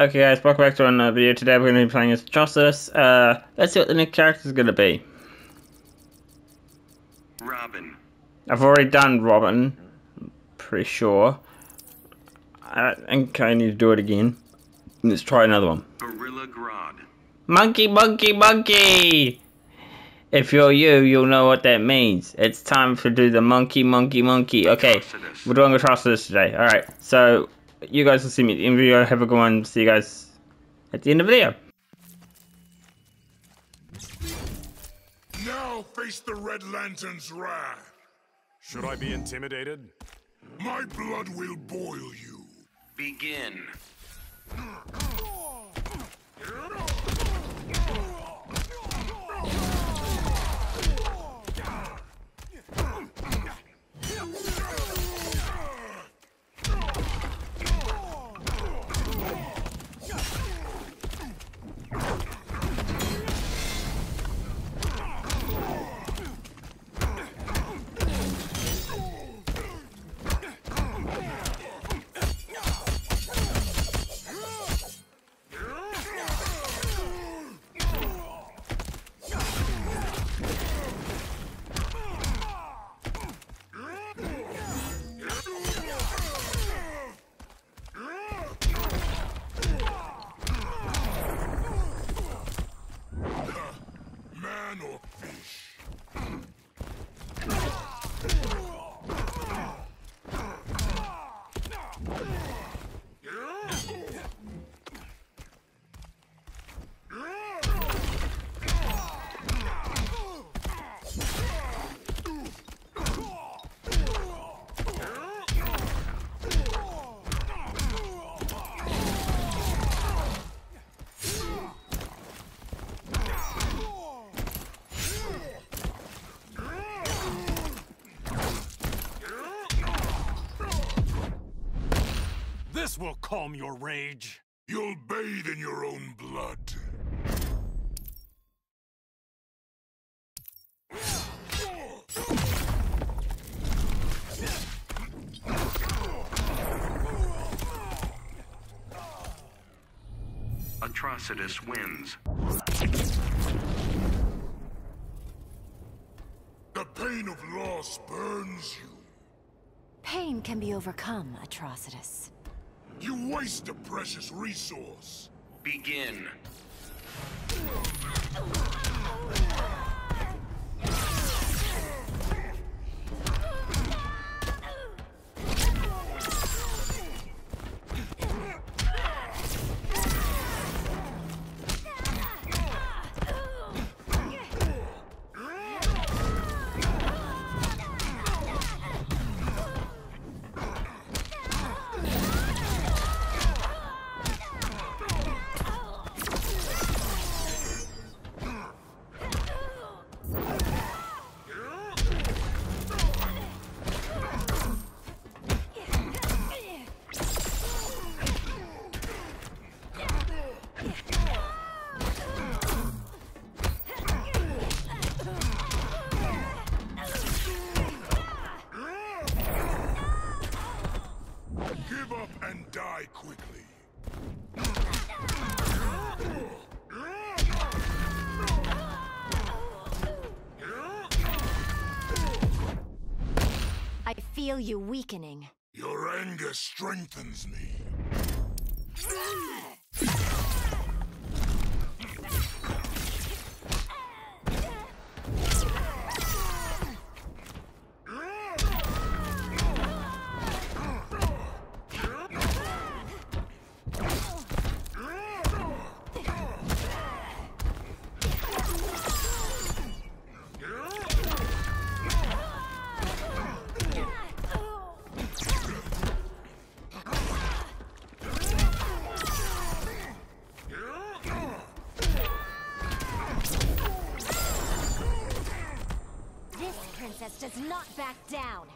Okay, guys, welcome back to another video. Today we're going to be playing as Atrocitus. Uh, let's see what the new character is going to be. Robin. I've already done Robin. Pretty sure. I think I need to do it again. Let's try another one. Gorilla Grodd. Monkey, monkey, monkey! If you're you, you'll know what that means. It's time to do the monkey, monkey, monkey. Okay, we're doing Atrocitus today. Alright, so you guys will see me in the the video. Have a good one. See you guys at the end of the video. Now face the Red Lantern's wrath. Should I be intimidated? My blood will boil you. Begin. This will calm your rage. You'll bathe in your own blood. Atrocitus wins. The pain of loss burns you. Pain can be overcome, Atrocitus. You waste a precious resource. Begin. I feel you weakening. Your anger strengthens me. Back down.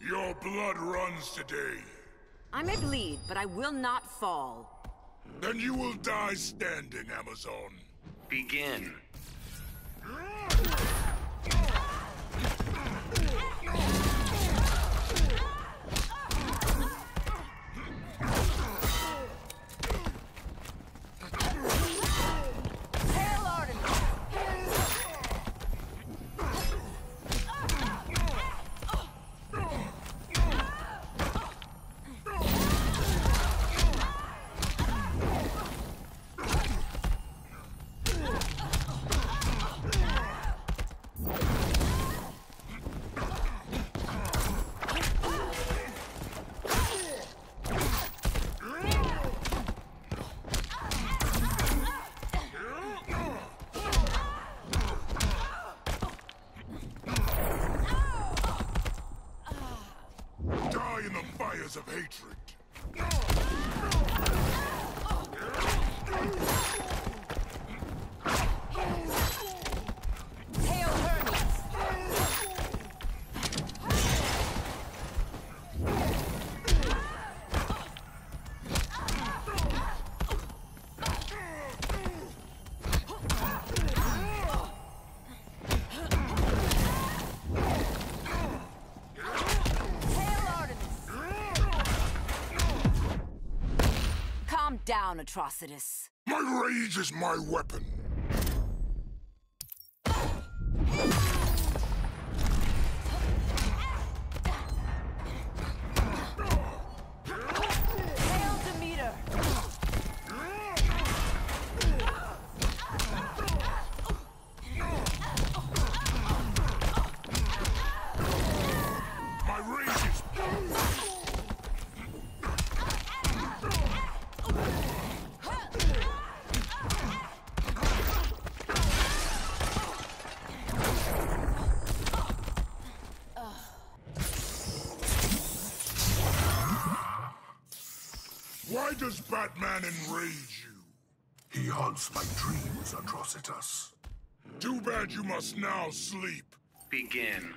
Your blood runs today. I may bleed, but I will not fall. Then you will die standing, Amazon. Begin. Down, Atrocitus. My rage is my weapon. Does Batman enrage you? He haunts my dreams, Atrocitus. Too bad you must now sleep. Begin.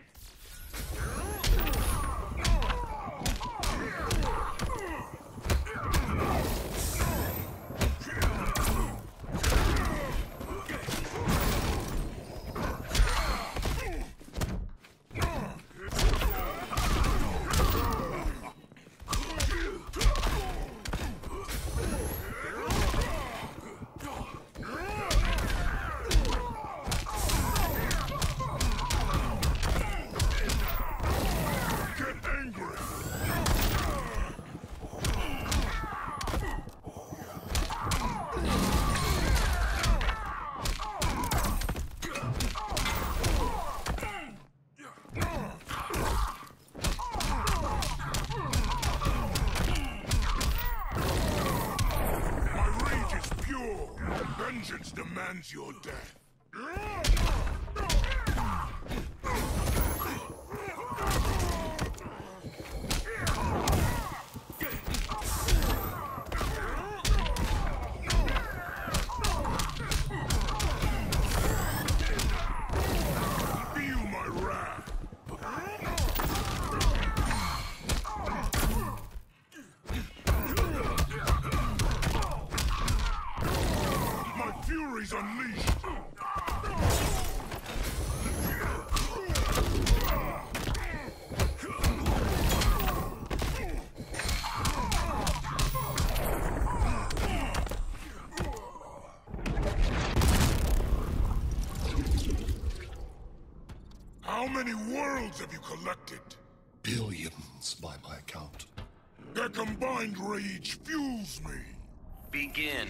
Get angry. My rage is pure. Vengeance demands your death. Feel my wrath. My fury's unleashed. How many worlds have you collected? Billions by my count. Their combined rage fuels me. Begin.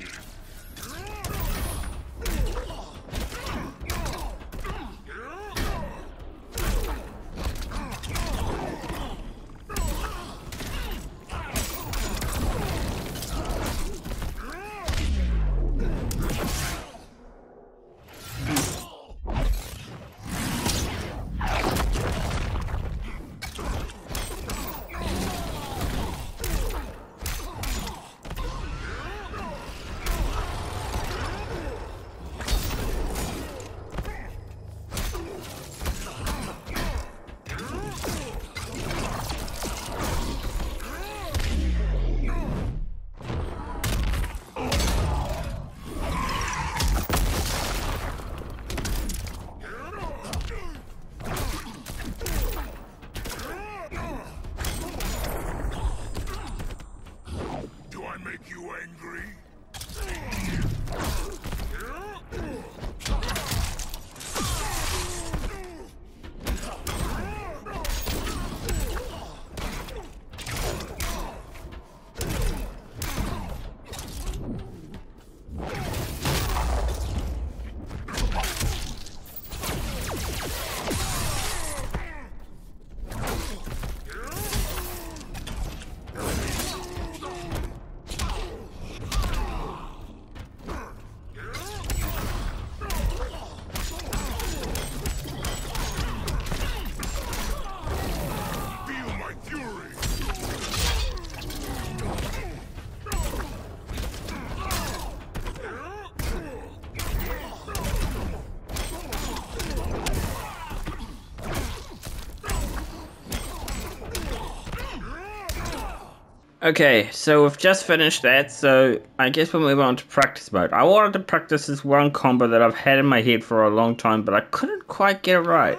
Okay, so we've just finished that, so I guess we'll move on to practice mode. I wanted to practice this one combo that I've had in my head for a long time, but I couldn't quite get it right.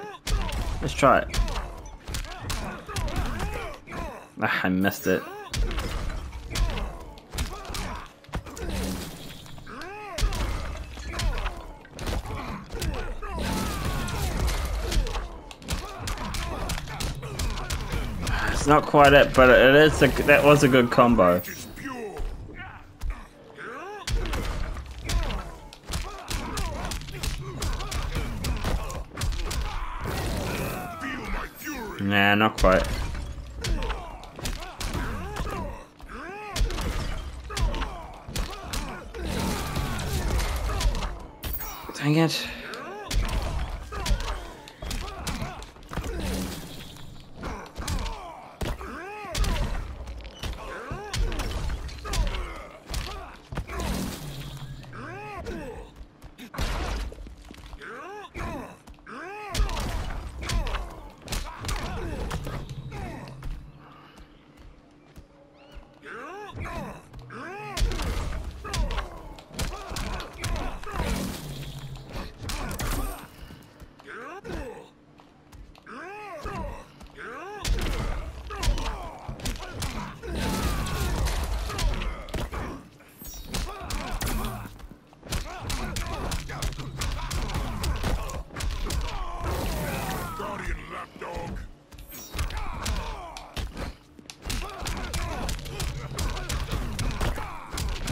Let's try it. Ah, I missed it. Not quite it, but it is a, that was a good combo. Nah, not quite. Dang it. Guardian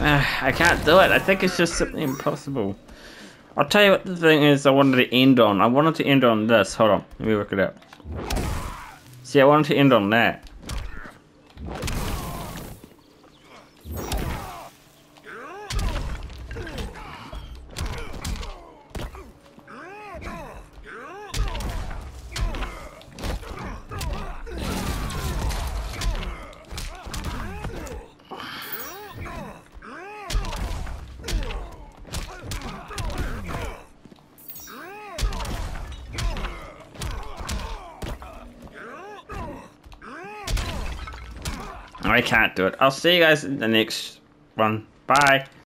Ah, I can't do it. I think it's just simply impossible. I'll tell you what the thing is I wanted to end on. I wanted to end on this. Hold on. Let me work it out. See, I wanted to end on that. I can't do it. I'll see you guys in the next one. Bye.